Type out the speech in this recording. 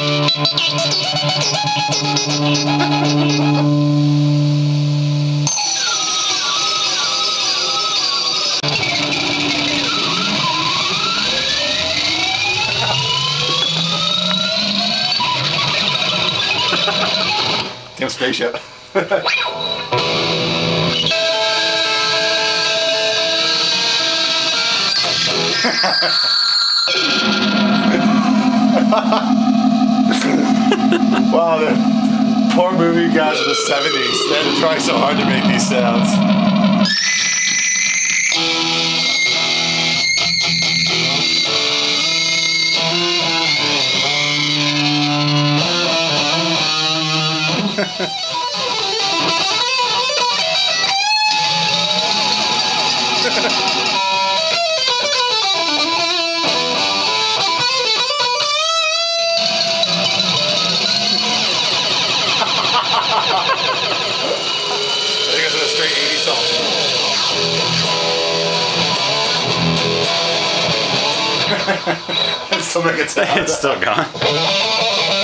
Damn spaceship. wow, the poor movie guys of the 70s. They had to try so hard to make these sounds. 80s song. Still it sound. It's still gone.